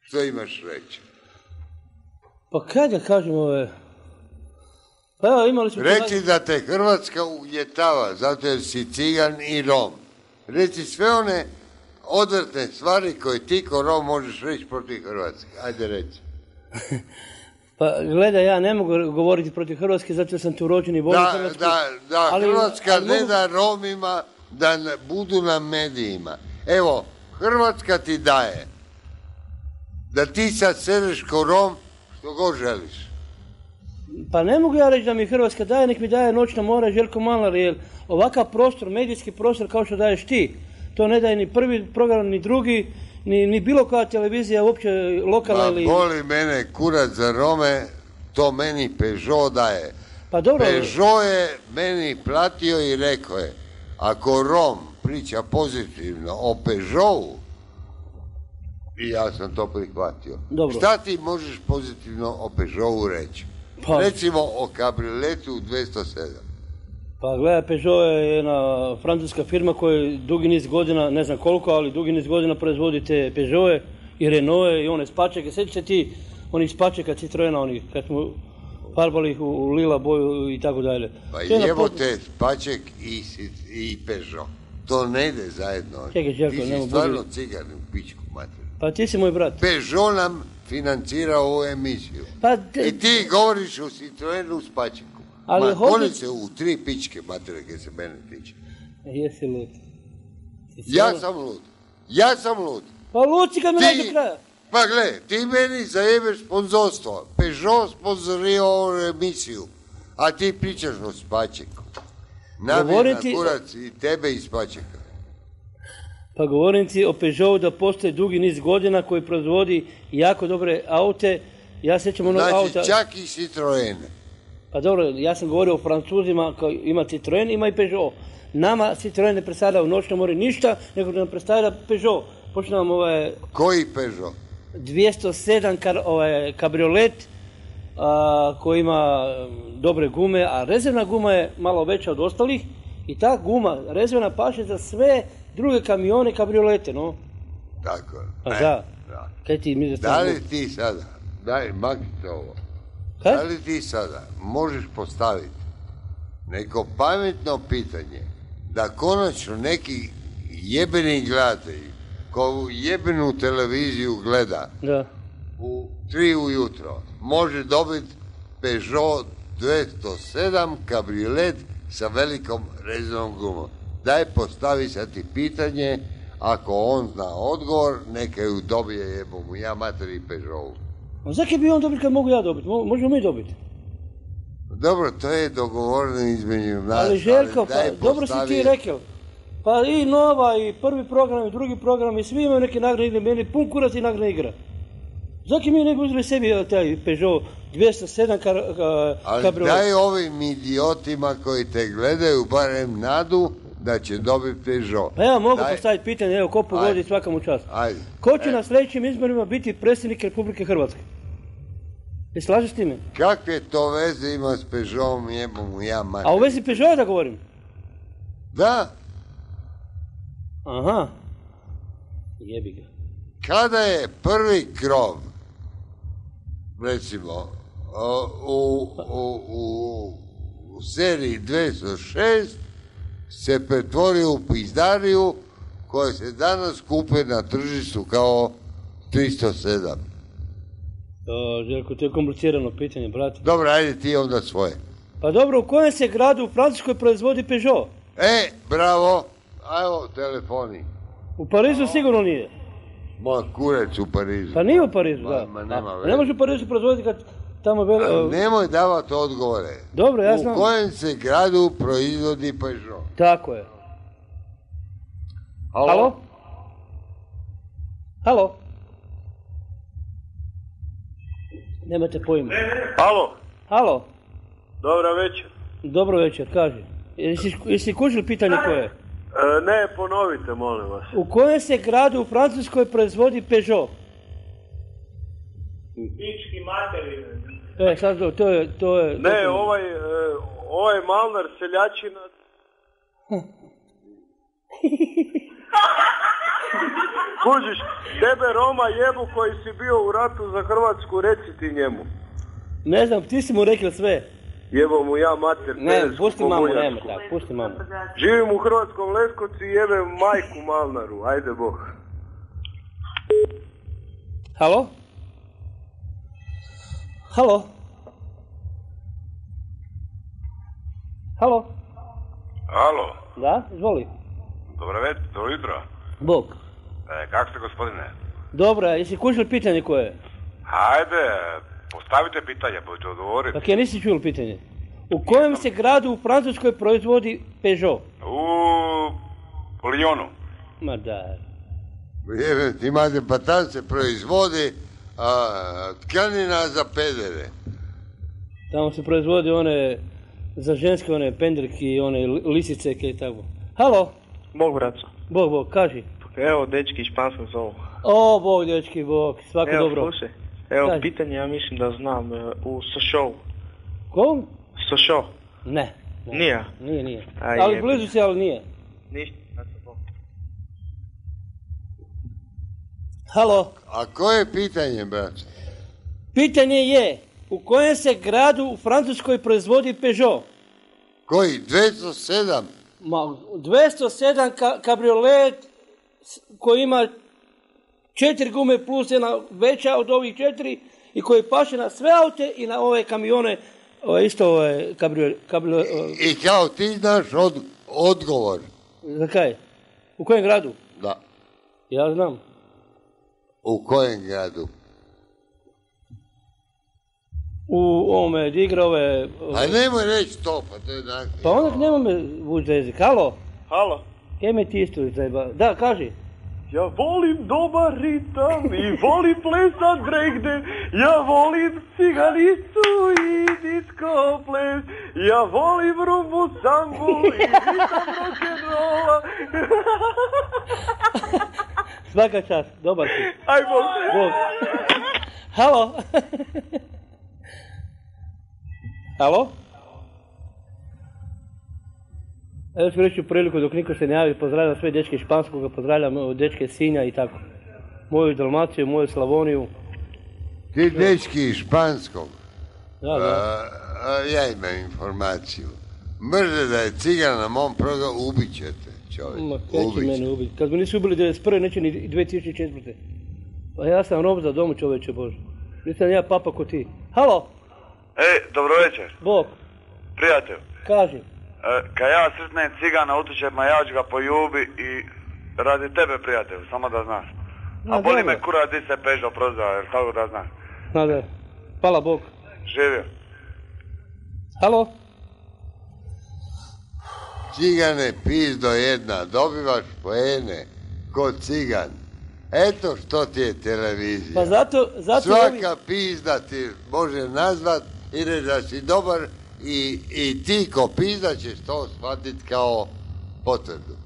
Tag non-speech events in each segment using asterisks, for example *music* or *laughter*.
Što imaš reći? Pa kad ja kažem ove... Pa evo, imali smo... Reci da te Hrvatska ugnjetava, zato jer si cigan i rom. Reci sve one odvrtne stvari koje ti ko rom možeš reći protiv Hrvatske. Ajde reci. *laughs* Pa gledaj, ja ne mogu govoriti protiv Hrvatske zato jer sam tu rođen i volim Da, Hrvatsku. da, da ali- Hrvatska ali ne mogu- da Romima da budu na medijima. Evo, Hrvatska ti daje da ti sad sedeš ko Rom što god želiš. Pa ne mogu ja reći da mi Hrvatska daje, nek mi daje Noćna mora Željko Malar, jer ovakav prostor, medijski prostor kao što daješ ti, to ne daje ni prvi program, ni drugi, ni, ni bilo koja televizija uopće lokalna Ma ili... boli mene kurac za Rome, to meni Peugeot daje. Pa dobro, Peugeot je meni platio i rekao je, ako Rom priča pozitivno o Peugeotu, i ja sam to prihvatio. Dobro. Šta ti možeš pozitivno o Peugeotu reći? Pa- Recimo o kabrioletu 207. Pa gledaj, Peugeot je jedna francuska firma koja dugi niz godina, ne znam koliko, ali dugi niz godina proizvodi te Peugeote i Renault i one spačeke. Sjećaš se ti onih spačeka Citroena, onih kad smo farbali ih u, u lila boju i tako dalje. Pa jevo te Spaček i, i Peugeot. To ne ide zajedno. Čekaj, Željko, ti si stvarno cigan u pičku materiju. Pa ti si moj brat. Peugeot nam financira ovu emisiju. Pa te- I ti govoriš o Citroenu s pačekom. Ali Ma, goni se u tri pičke materije kad se mene tiče. Jesi lud. Ja sam lud. Ja sam lud. Pa luci kad me Ti- do kraja. Pa gle, ti meni zajebeš sponzorstvo. Peugeot sponzorio ovu emisiju. A ti pričaš o spačeku. Navije Govorim na ti- kurac i tebe iz spačeka. Pa govorim ti o Peugeotu da postoji dugi niz godina koji proizvodi jako dobre aute. Ja sjećam onog Znači, auta... čak i Citroen. Pa dobro, ja sam govorio o Francuzima, kao ima Citroen, ima i Peugeot. Nama Citroen ne predstavlja u noćnom mori ništa, nego nam predstavlja Peugeot. Nam ovaj Koji Peugeot? 207 kar, ovaj, kabriolet a, koji ima dobre gume, a rezervna guma je malo veća od ostalih i ta guma rezervna paše za sve druge kamione kabriolete, no. Tako. Pa Ne, da. da. Kaj ti mi Da li ti sada, daj, maknite ovo, Kaj? da li ti sada možeš postaviti neko pametno pitanje da konačno neki jebeni gledatelj koju jebenu televiziju gleda Da. u tri ujutro može dobiti Peugeot 207 kabriolet sa velikom reznom gumom. Daj postavi sad ti pitanje, ako on zna odgovor, neka ju dobije jebo mu ja materi Peugeot. A zakaj bi on dobiti kad mogu ja dobiti? Mo- Možemo mi dobiti. Dobro, to je dogovoreno između nas. Ali Željko, ali pa dobro si ti rekao. Pa i Nova, i prvi program, i drugi program, i svi imaju neke nagradne igre, meni pun kurac i nagradna igra. Zakaj mi ne bi uzeli sebi taj Peugeot 207 kar, ka, Ali kabriolet? daj ovim idiotima koji te gledaju barem nadu da će dobiti Peugeot. Pa ja mogu Daj- postaviti pitanje, evo, ko pogodi Ajde. svaka mu čast. Ajde. Ko će E, na sljedećim izborima biti predsjednik Republike Hrvatske? Ti slažeš s time? Kakve to veze ima s Peugeotom jebo mu ja mater? A u vezi Peugeota da govorim? Da, Aha. Jebi ga. kada je prvi krov, recimo, u, u, u, u seriji 206 se pretvorio u pizdariju koja se danas kupe na tržištu kao 307. O, Željko, to je komplicirano pitanje, brate. Dobro, ajde ti onda svoje. Pa dobro, u kojem se gradu u Francuskoj proizvodi Peugeot? E, bravo, a evo telefoni. U Parizu sigurno nije. Moj kurec u Parizu. Pa nije u Parizu, Ma- da. ma nema A, ne može u Parizu proizvoditi kad tamo... Nemoj davati odgovore. Dobro, ja U kojem se gradu proizvodi Peugeot? Tako je. Halo? Halo? Nemate pojma. Halo, Halo? dobra večer. Dobro večer, kaži. Jesi, jesi kužili pitanje koje? je? E, ne, ponovite, molim vas. U kojem se gradu u Francuskoj proizvodi Peugeot? Pički materine. E, sad to, to je... To je Ne, ovaj, e, ovaj Malnar seljačina, Kužiš, tebe Roma jebu koji si bio u ratu za Hrvatsku, reci ti njemu. Ne znam, ti si mu rekli sve. Jebo mu ja mater, Ne, pusti mamu, nema tako, pusti mamu. Živim u Hrvatskom Leskovcu i jebem majku Malnaru, ajde Bog. Halo? Halo? Halo? Alo, Da, izvoli. dobro večer, dobro jutro. Bog. E, kako ste gospodine? Dobro, jesi kužili pitanje koje? Hajde, postavite pitanje, pa ću odgovoriti. Dakle, ja nisi čuo pitanje. U kojem se gradu u Francuskoj proizvodi Peugeot? U Lyonu. Ma da. Imate, pa tam se proizvodi a, tkanina za pedere. Tamo se proizvodi one za ženske one pendreki i one li- lisice i tako. Halo? Bog, braco. Bog, Bog, kaži. Evo, dečki iz Španskog zovu. O, Bog, dečki, Bog, svako Evo, dobro. slušaj. Evo, Kaži. pitanje, ja mislim da znam, e, u Sošovu. Kom? Sošo. Ne. ne. Nije? Nije, nije. Aj, ali blizu si, ali nije. Ništa. Halo? A koje je pitanje, braće? Pitanje je, u kojem se gradu u Francuskoj proizvodi Peugeot? Koji? 207? Ma, 207 ka- kabriolet koji ima četiri gume plus jedna veća od ovih četiri i koji paše na sve aute i na ove kamione, ove isto ove kabrio, kabrio, I kao ti znaš od, odgovor. za kaj? U kojem gradu? Da. Ja znam. U kojem gradu? U ovome, gdje igra ove... A nemoj reći to, pa to je onak- Pa onda nema me vući za jezik. Halo? Halo. Kaj me ti isto zajeba? Da, kaži. Ja volim dobar ritam i volim plesat breakdance, ja volim cigaricu i disco ples, ja volim rumbu sambu i *laughs* ritam rock'n'rolla. *laughs* Svaka čast, dobar si. Aj Bog. Bog. Halo? *laughs* Halo? Evo ću reći u priliku dok niko se ne javi, pozdravljam sve dečke iz Španskoga, pozdravljam dečke iz Sinja i tako. Moju Dalmaciju, moju Slavoniju. Ti dečki iz Španskog. Da, da. a, ja imam informaciju. Mrze da je cigan na mom programu, ubit ćete čovjek. Ma, kaj će mene ubiti? Kad me nisu ubili 91. neće ni 2004. Pa ja sam rob za domu čoveče Bože. Nisam ja papa ko ti. Halo, Ej, dobro večer, Bog, prijatelj. kaži. E, kad ja sretnem cigana utičem, ja ću ga pojubi i radi tebe, prijatelj, samo da znaš. A boli me kura di se Peugeot prozva, jer tako da znaš. Ma da, hvala Bog. Živio. Halo? Cigane, pizdo jedna, dobivaš poene, ko cigan. Eto što ti je televizija. Pa zato, zato ovi- Svaka pizda ti može nazvat i reći da si dobar i, i ti ko pizda ćeš to shvatit kao potvrdu.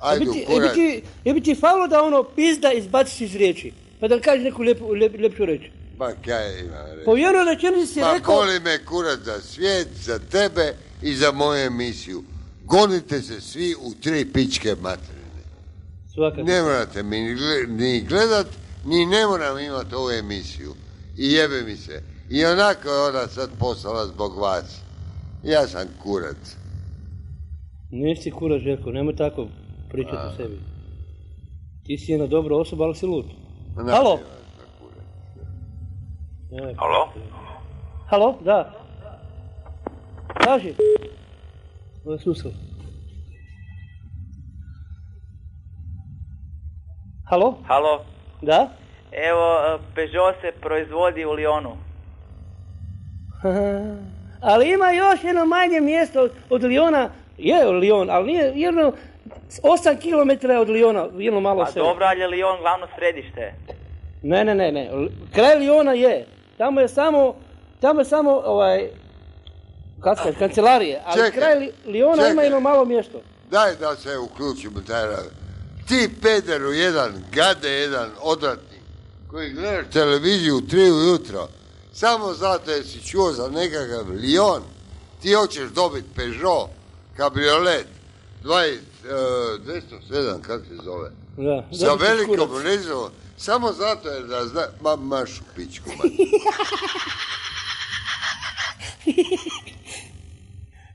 Ajde, Jebi ti, kurac. jebi ti, ti falo da ono pizda izbaciš iz riječi. Pa da kažeš neku lijepu, lijep, ljepšu reč. Pa kaj ima reći? Jednoj rečenici si Pa rekao... boli me kurac za svijet, za tebe i za moju emisiju. Gonite se svi u tri pičke materine. Svaka Ne morate mi ni gledat, ni ne moram imati ovu emisiju. I jebe mi se. I onako je ona sad poslala zbog vas. Ja sam kurac. Nisi kura Željko, nemoj tako pričati o sebi. Ti si jedna dobra osoba, ali si lud. Halo? Nemoj. Halo? Halo, da. Kaži. Ovo je sustav. Halo? Halo, Da? evo e, Peugeot se proizvodi u Lyonu. *laughs* ali ima još jedno manje mjesto od, Liona. Je Lion, ali nije jedno 8 km od Liona, jedno malo Pa selo. dobro, ali je Lyon glavno središte. Ne, ne, ne, ne. Kraj Liona je. Tamo je samo, tamo je samo, ovaj, kako se kancelarije. Ali Čekaj, kraj Li- Liona ima jedno malo mjesto. Daj da se uključimo taj rad. Ti pederu jedan, gade jedan odvratnik, koji gledaš televiziju u tri ujutro, samo zato jer si čuo za nekakav Lion, ti hoćeš dobiti Peugeot, kabriolet, 20, e, 207, kako se zove? Da. Sa velikom rezom, samo zato jer da zna, ma mašu pičku, man. *laughs*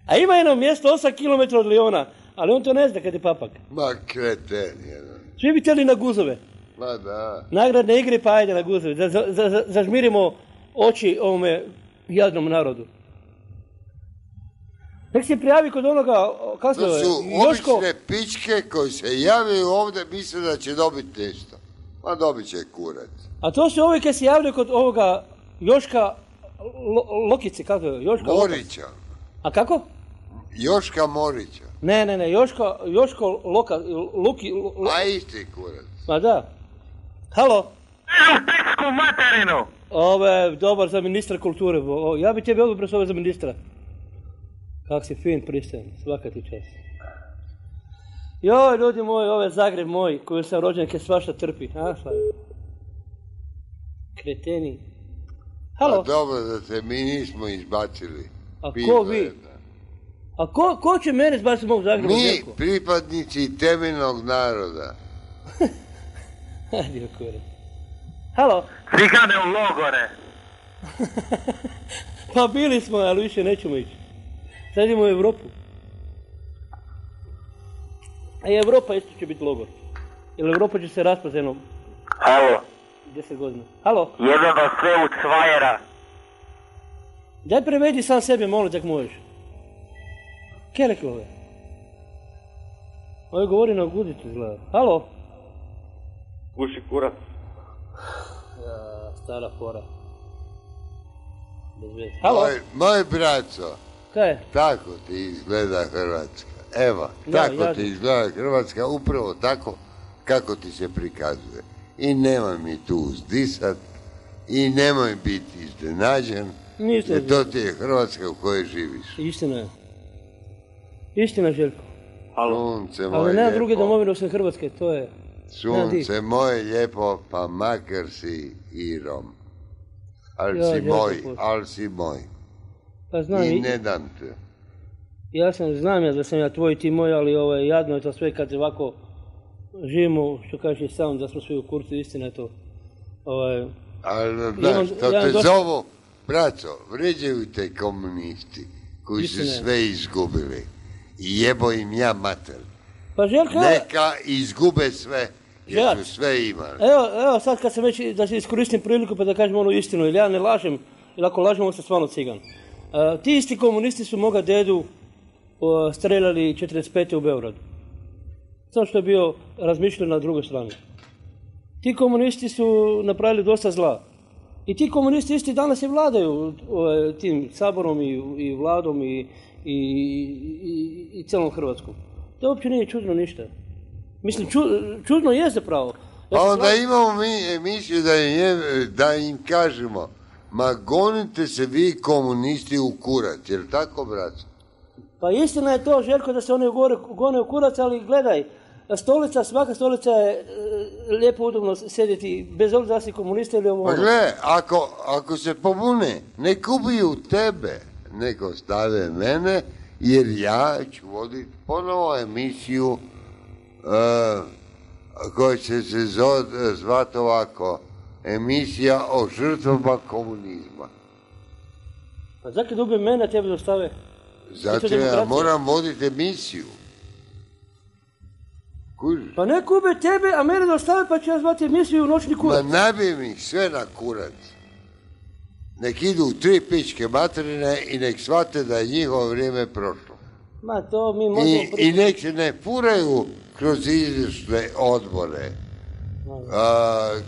A ima jedno mjesto 8 km od Liona, ali on to ne zna kad je papak. Ma kreten jedan. Svi bi htjeli na guzove. Ma da. Nagradne igre pa ajde na guzove. Da, za, za- za- zažmirimo oči ovome jadnom narodu. Nek se prijavi kod onoga, kako se To su Joško, obične pičke koji se javljaju ovdje, misle da će dobiti nešto. Ma dobit će kurac. a to su ovi koji se javljaju kod ovoga Joška Lo- Lokice, kako je, Joška Lokac. Morića. A kako? Joška Morića. Ne, ne, ne, Joško, Joško Loka, Luki, Lo- A isti kurac. ma da. Halo? Pičku materinu! Ove, dobar za ministra kulture. O, ja bi tebe odbro za ministra. Kak si fin, pristojan, svaka ti čast. Joj, ljudi moji, ove Zagreb moj, koji sam rođen, ke svašta trpi. A? Kreteni. Halo, A dobro da te mi nismo izbacili. A ko vi? jedna. a ko, ko će mene zbaciti mog Zagreba? Mi, pripadnici temeljnog naroda. *laughs* Ajde, kurac. Halo, Cigane u logore! *laughs* pa bili smo, ali više nećemo ići. Sad idemo u Evropu. A i Evropa isto će biti logor. Jer Evropa će se raspati za jedno Halo, 10 godina. Halo, jedan vas sve u cvajera. daj prevedi sam sebe, molim, tak možeš. Kje je rekao ove? Ovo govori na gudicu, izgleda. Halo? Puši kurac. Stara fora. Bez. Halo? Moj, moj braco, Kaj je? tako ti izgleda Hrvatska. Evo, tako ja- ti izgleda Hrvatska, upravo tako kako ti se prikazuje. I nemoj mi tu uzdisat, i nemoj biti iznenađen, Nisam jer to ti je Hrvatska u kojoj živiš. Istina je. Istina, Željko. Sunce moje Ali nema druge domovine osim Hrvatske, to je... sunce moje lijepo, pa makar si i Rom. Ali Ja, si moj, ali si moj. Pa znam, I i- ne dam te. ja sam, znam ja da sam ja tvoj, ti moj, ali ovaj, jadno je to sve kad ovako živimo, što kaže sam, da smo svi u kurcu, istina je to. Ovaj, Ali, znaš, to ja te zovu, braco, vrijeđaju te komunisti koji su je. sve izgubili. I jebo im ja mater. pa Željko, Neka izgube sve, jer su sve imali. evo, evo sad kad sam već, da se iskoristim priliku pa da kažem onu istinu, jer ja ne lažem, jer ako lažem, on sam stvarno cigan. E, ti isti komunisti su moga dedu o, streljali 45. u Beogradu. Samo što je bio razmišljao na drugoj strani. Ti komunisti su napravili dosta zla. I ti komunisti isti danas i vladaju ovaj, tim saborom i, i vladom i, i, i, i cijelom Hrvatskom. To uopće nije čudno ništa. Mislim, ču, čudno je zapravo. Ja A se onda slažem- imamo mi emisiju da im, da im kažemo, ma gonite se vi komunisti u kurac, jer tako, braco? Pa istina je to, Željko, da se oni gore, gone u kurac, ali gledaj, stolica, svaka stolica je e, lijepo udobno sjediti, bez obzira da si komunista ili ovo. Pa gle, ako, ako se pobune, ne ubiju tebe, nego stave mene, jer ja ću voditi ponovo emisiju koja će se zvat, zvat ovako, emisija o žrtvama komunizma. Pa zakaj ubije mene, tebe dostave? Zato ja moram voditi emisiju. Kužiš? Pa neko ubije tebe, a mene dostave, pa ću ja zvati emisiju u noćni Ma kurac. nabijem ih sve na kurac. Nek idu u tri pičke materine i nek shvate da je njihovo vrijeme prošlo. Ma to mi možemo... I, I nek se ne furaju kroz izvršne odbore,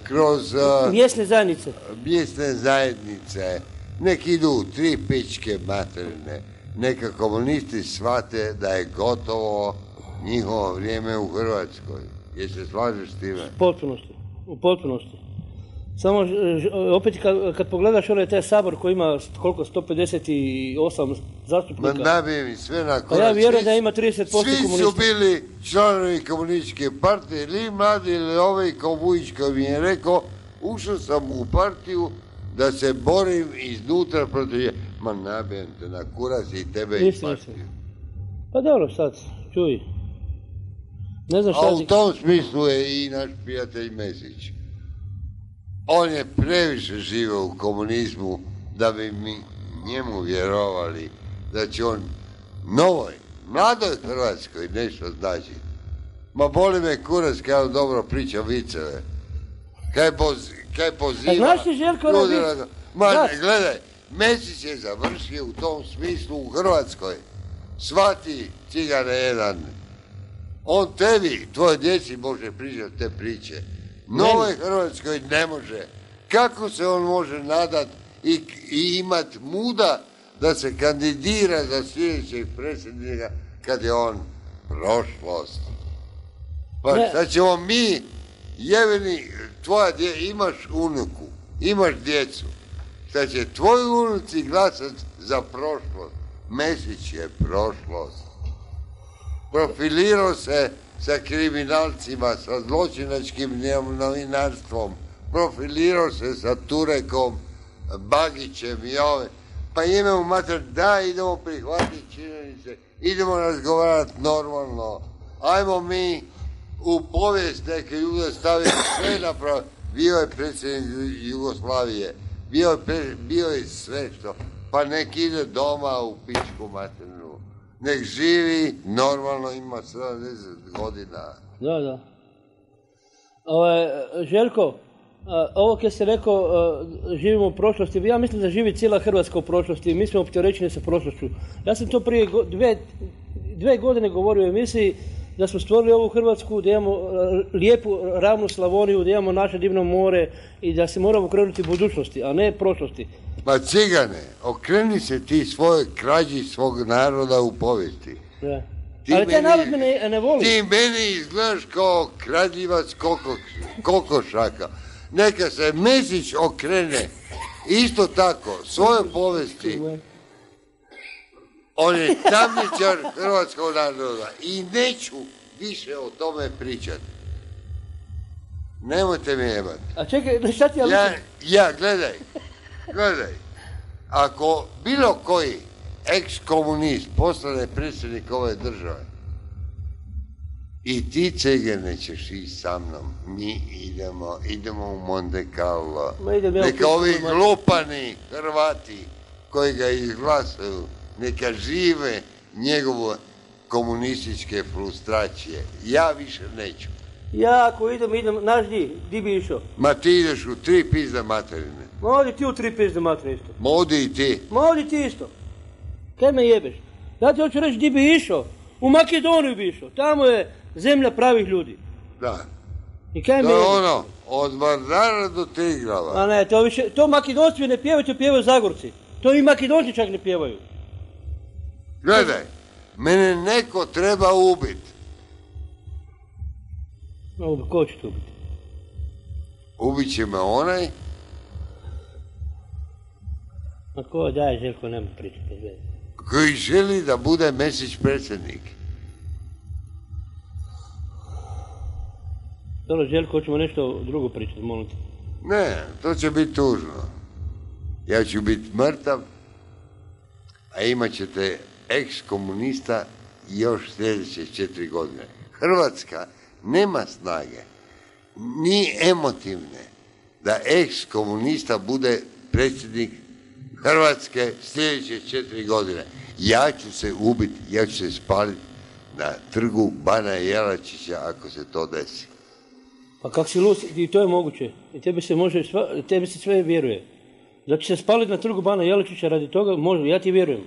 kroz Mjesne zajednice. mjesne zajednice, nek idu u tri pičke materine. Neka komunisti shvate da je gotovo njihovo vrijeme u Hrvatskoj. Jer se slažeš s time? U potpunosti. U potpunosti. Samo, ž- ž- opet kad, kad pogledaš onaj taj sabor koji ima koliko, 158 Ma zastupnika. ih sve na Pa ja vjerujem da ima 30% Svi su komunista. bili članovi komunističke partije, ili mladi ili ovaj kao Vujić koji mi je rekao, ušao sam u partiju da se borim iznutra protiv. Ma nabijem te na kurac i tebe i partiju. Pa dobro, sad, čuj. Ne znam šta A u tom smislu je i naš prijatelj Mesić. On je previše živio u komunizmu da bi mi njemu vjerovali da će on novoj, mladoj Hrvatskoj nešto znači. Ma boli me kurac kad on dobro priča viceve. Kaj, poz, kaj poziva... A znaš ti, Željko, na- Ma ne, gledaj, Mesić je završio u tom smislu u Hrvatskoj. Svati cigane jedan. On tebi, tvoje djeci može pričati te priče. Novoj Hrvatskoj ne može. Kako se on može nadat i, i imat muda da se kandidira za sljedećeg predsjednika kad je on prošlost? Pa šta ćemo mi, jeveni, tvoja dje, imaš unuku, imaš djecu, šta će tvoji unuci glasat za prošlost? Mesić je prošlost. Profilirao se sa kriminalcima, sa zločinačkim novinarstvom, profilirao se sa Turekom, Bagićem i ove. Pa imamo mater, da, idemo prihvatiti činjenice, idemo razgovarati normalno. Ajmo mi u povijest neke ljude staviti sve napravo. Bio je predsjednik Ju- Jugoslavije, bio je, bio je sve što, pa nek ide doma u pičku maternu. Nek živi, normalno ima 70 godina. Da, da. Ovaj, Željko, ovo kad si rekao živimo u prošlosti, ja mislim da živi cijela Hrvatska u prošlosti, mi smo opterećeni sa prošlošću. Ja sam to prije dve, dve godine govorio u emisiji da smo stvorili ovu Hrvatsku, da imamo lijepu ravnu Slavoniju, da imamo naše divno more i da se moramo okrenuti budućnosti, a ne prošlosti. Pa cigane, okreni se ti svoje krađi svog naroda u povijesti. Da. Ti Ali taj narod me ne, ne voli. Ti meni izgledaš kao kradljivac koko, kokošaka. Neka se Mesić okrene isto tako svoje povijesti. On je tamničar hrvatskog naroda i neću više o tome pričati. Nemojte mi jebati. A čekaj, šta ti ja Ja, ja, gledaj, gledaj. Ako bilo koji ex-komunist postane predsjednik ove države i ti cegene ćeš ići sa mnom, mi idemo, idemo u Monte Carlo. Neka ovi glupani Hrvati koji ga izglasuju, neka žive njegove komunističke frustracije. Ja više neću. Ja ako idem, idem, znaš di, di bi išao? Ma ti ideš u tri pizde materine. Ma odi ti u tri pizde matre isto. Ma odi i ti. Ma odi ti isto. Kaj me jebeš? Ja ti hoću reći di bi išao. U Makedoniju bi išao. Tamo je zemlja pravih ljudi. Da. I kaj me To je jebeš? ono, od Vardara do Triglava. A ne, to više, to Makedonci ne pjevaju, to pjevaju Zagorci. To i Makedonci čak ne pjevaju. Gledaj, mene neko treba ubit. Ko će to biti? Ubit će me onaj Ma ko, daj Željko, nema pričati. koji želi da bude Mesić predsjednik. Dobro, Željko, hoćemo nešto drugo pričati, molim te. Ne, to će biti tužno. Ja ću biti mrtav, a imat ćete ex-komunista još sljedeće četiri godine. Hrvatska nema snage, ni emotivne, da ex-komunista bude predsjednik Hrvatske sljedeće četiri godine. Ja ću se ubiti, ja ću se spaliti na trgu Bana Jelačića ako se to desi. Pa kak si lud, i to je moguće. I tebi se može, tebi se sve vjeruje. Da će se spaliti na trgu Bana Jeličića radi toga, može, ja ti vjerujem.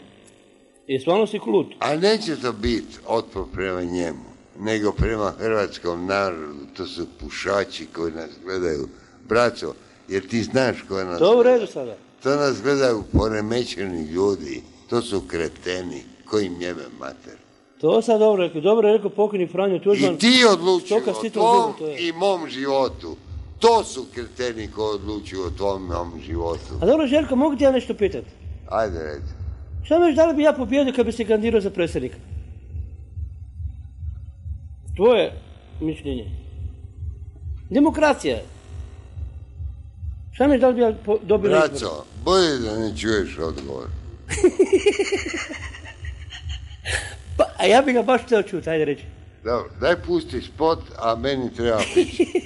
I stvarno si klut. A neće to biti otpor prema njemu, nego prema hrvatskom narodu. To su pušači koji nas gledaju. Braco, jer ti znaš koje nas To u redu sada. To nas gledaju poremećeni ljudi. To su kreteni koji njeme mater. To sad dobro rekao. Dobro je rekao pokojni Franjo Tuđman. I ti odlučuju o si to tvom uzeo, to je. i mom životu. To su kreteni koji odlučuju o tvom i mom životu. A dobro, Željko, mogu ti ja nešto pitati? Ajde, reci. Šta misliš, da li bi ja pobjedio kad bi se kandidirao za predsjednika? Tvoje mišljenje. Demokracija je. Šta misliš, da li bi ja dobio? Braco, bolje da ne čuješ odgovor. Pa, a ja bi ga baš htio čuti, ajde reći. Dobro, daj pusti spot, a meni treba pić. *laughs*